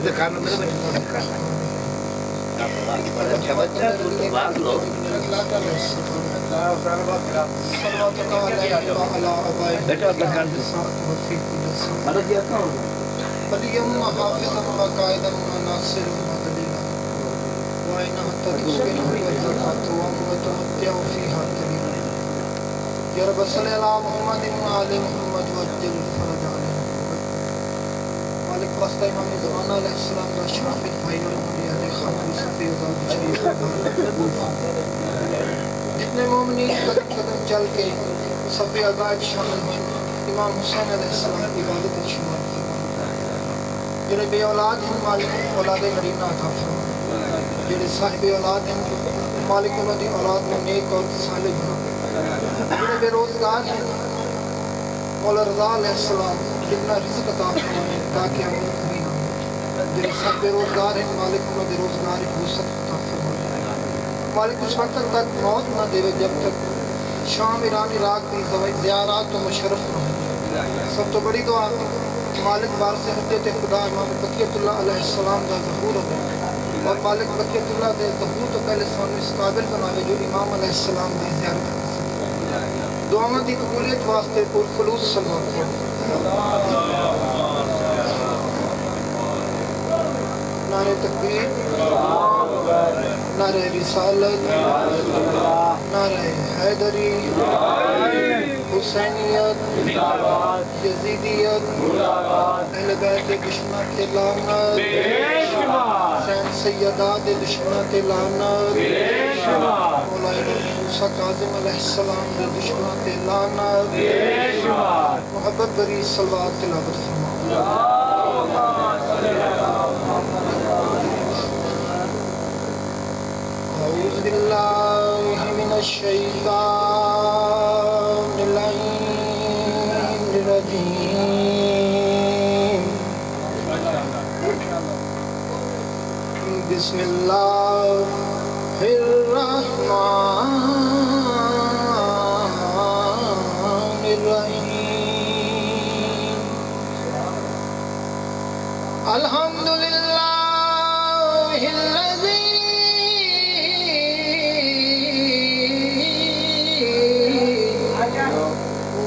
دکھانا میرے بچے دکھانا اچھا بچہ تو تو بھاگ لو بیٹا اپنا کار مدد کیا تھا فلیم حافظا وقائدا وناصرا ودليلا وإنها تدخل والزكاة ومتمتع فيها دليلا يا رب صل على محمد وعلى محمد وجل الفرج واسطہ امام زمانہ علیہ السلام دا شرف بھائی اور علیہ خاتم صفی ذات شریف جتنے مومنین قدم قدم چل کے صفی عقائد شامل ہوئے امام حسین علیہ السلام کی عبادت شمار فرمائے جڑے بے اولاد ہیں مالک اولاد مرینہ عطا فرمائے جڑے صاحب اولاد ہیں مالک انہوں دی اولاد میں نیک اور صالح بنا جڑے بے روزگار ہیں مولا رضا علیہ السلام جتنا رزق عطا فرمائے تاکہ ہم کبھی نہ جڑے سب بے روزگار ہیں مالک انہوں دے روزگار کی وسعت عطا فرمائے مالک اس وقت تک موت نہ دے جب تک شام ایران، عراق کی زیارات و مشرف نہ سب تو بڑی دعا مالک بار سے حجت خدا امام بقیت اللہ علیہ السلام کا ظہور ہو اور مالک بقیت اللہ دے ظہور تو پہلے سانو اس قابل بناوے جو امام علیہ السلام دی زیارت کر سکے۔ دعاواں دی قبولیت واسطے پر خلوص صلوات پڑھو نعرہ تکبیر نعرہ رسالت، نعرہ حیدری، حسینیت، یزیدیت، اہل بیت دشمن کے لعنت، حسین سیدات دشمن کے لعنت مولا موسیٰ کاظم علیہ السلام دے دشمن کے لعنت، محبت بری صلوات تلاوت فرما أعوذ بالله من الشيطان اللعين الرجيم. بسم الله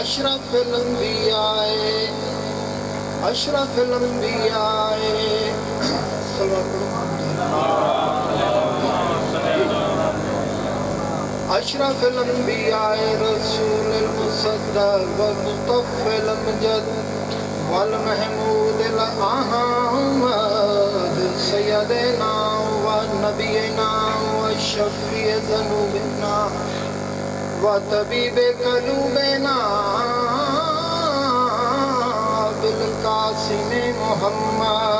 اشرف الانبیاء اشرف الانبیاء اشرف الانبیاء رسول المصدق والمصطفى الامجد والمحمود الاحمد سيدنا ونبينا وشفيع ذنوبنا. وطبيب قلوبنا بالقاسم محمد۔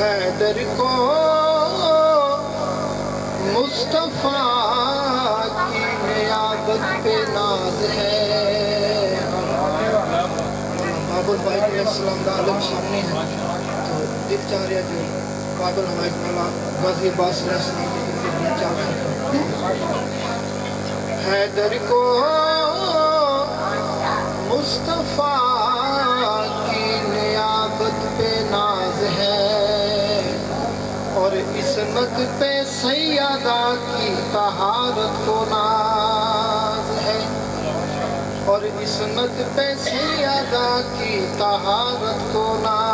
حیدر کو مصطفیٰ کی نیابت پہ ناز ہے۔ بابل بھائی علیہ السلام دا سامنے ہے۔ تو دل چاہ رہا جو بابل ہمارے مولا غازی عباس علیہ السلام کی دل حیدر کو مصطفیٰ کی نیابت پہ ناز ہے، اور عصمت پہ سیادہ کی طہارت کو ناز ہے۔ اور عصمت پہ سیادہ کی طہارت کو ناز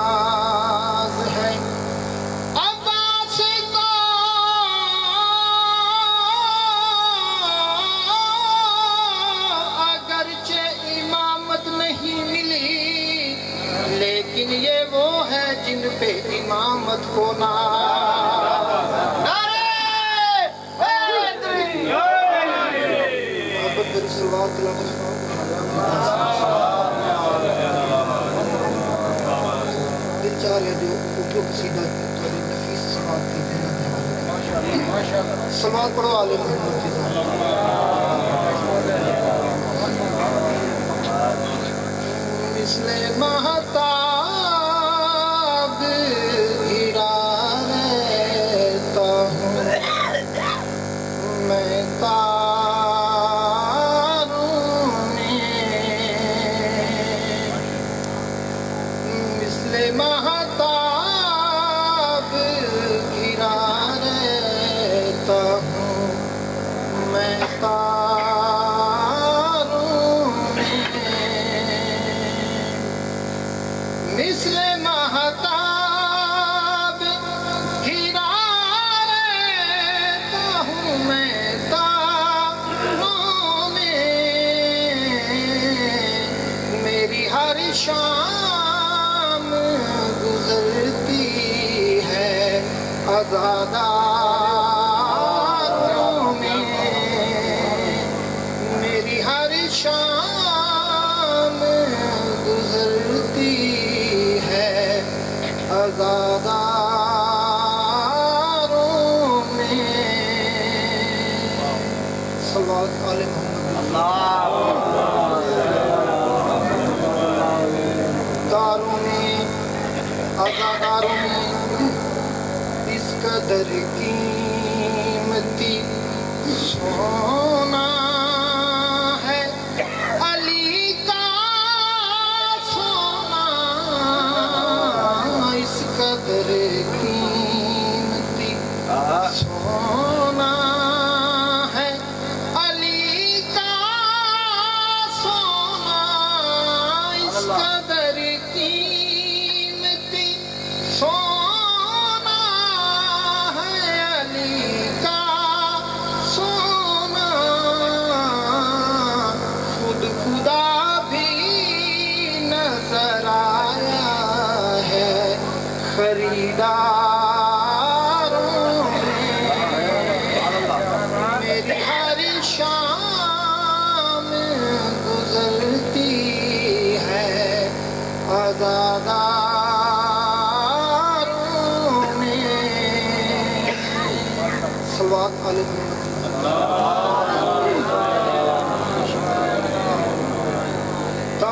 چاہے جو اردو قصیدہ تھوڑی نفیس سماعت کی پڑھو عالم محمد ہر شام گزرتی ہے۔ آزادہ اس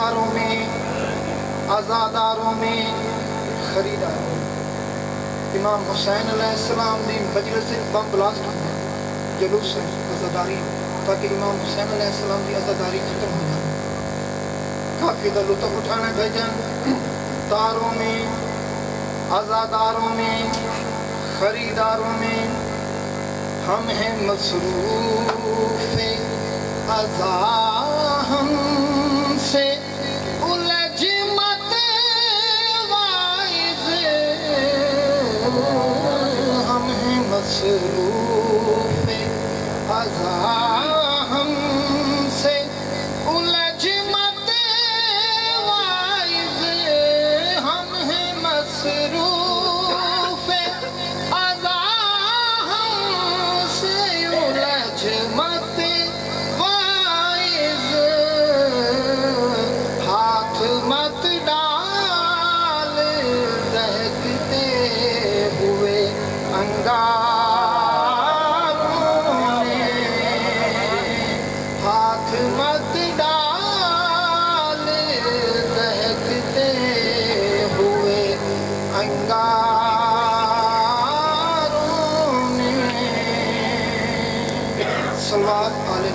داروں میں عزاداروں میں، خریداروں میں۔ امام حسین علیہ السلام دی مجلس بم بلاسٹ ہوئی جلوس ہے عزاداری تاکہ امام حسین علیہ السلام دی عزاداری ختم ہو جائے۔ کافی دا لطف اٹھانا بھیجن تاروں میں عزاداروں میں، خریداروں میں۔ ہم ہیں مصروف عزا ہم سے ہیں صلوات علیہ